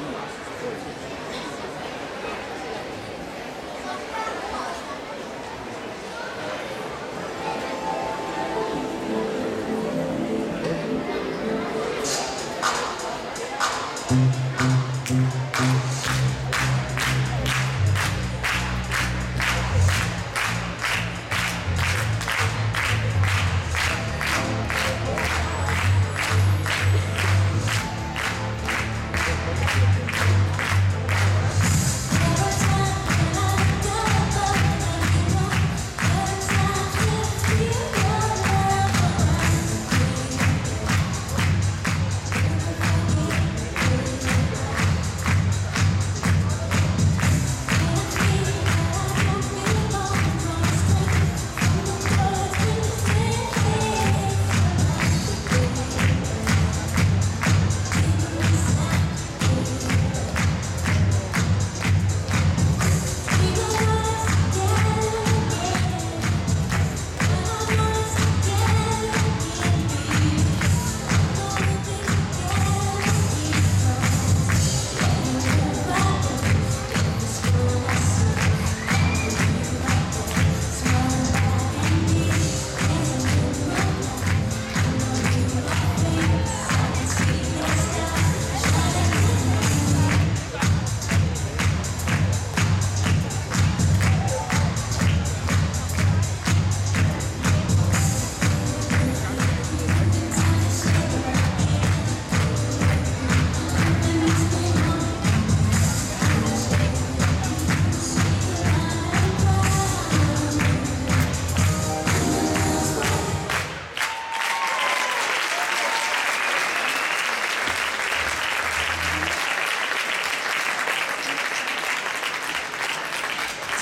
いいな。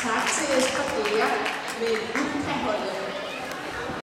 Tak til Jesper Dæger med Lupa-holdet.